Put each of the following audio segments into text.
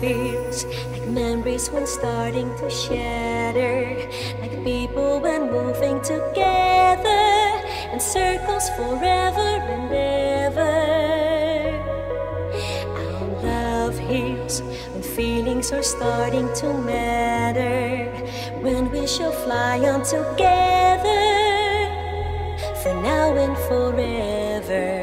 feels like memories when starting to shatter, like people when moving together in circles forever and ever. Our love heals when feelings are starting to matter, when we shall fly on together for now and forever.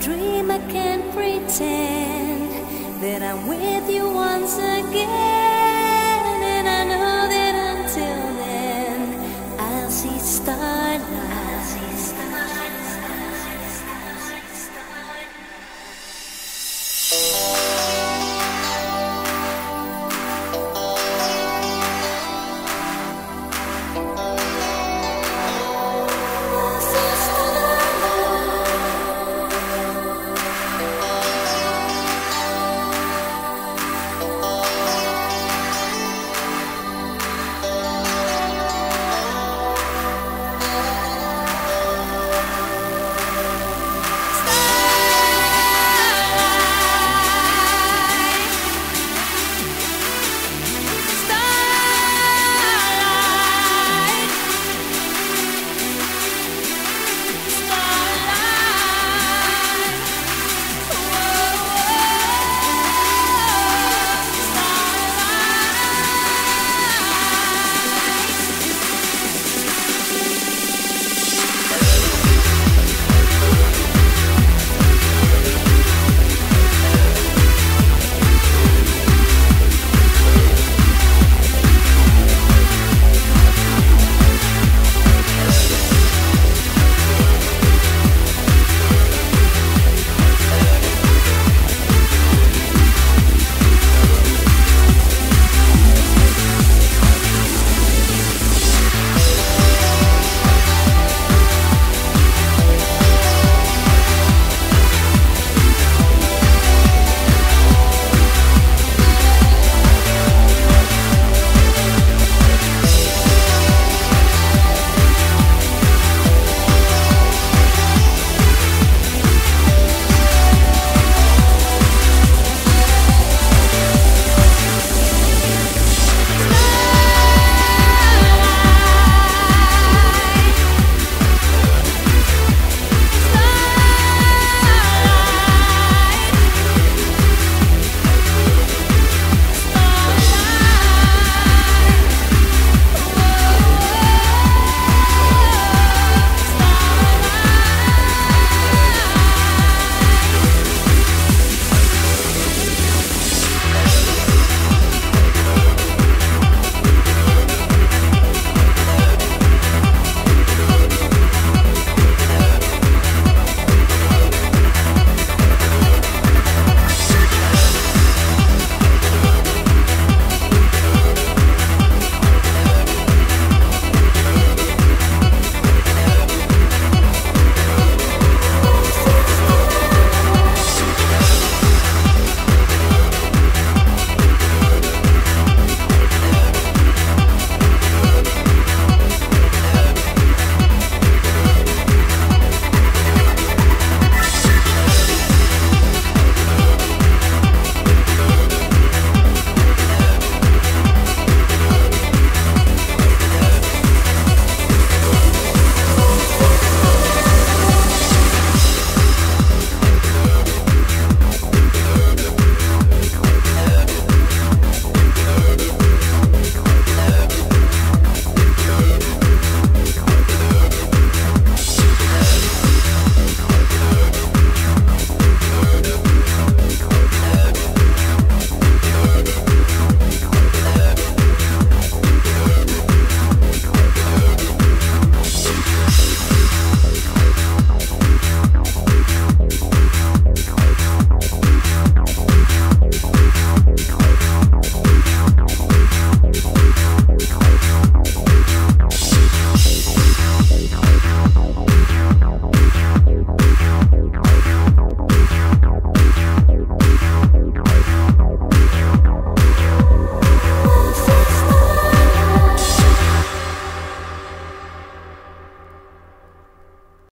dream I can't pretend that I'm with you once again.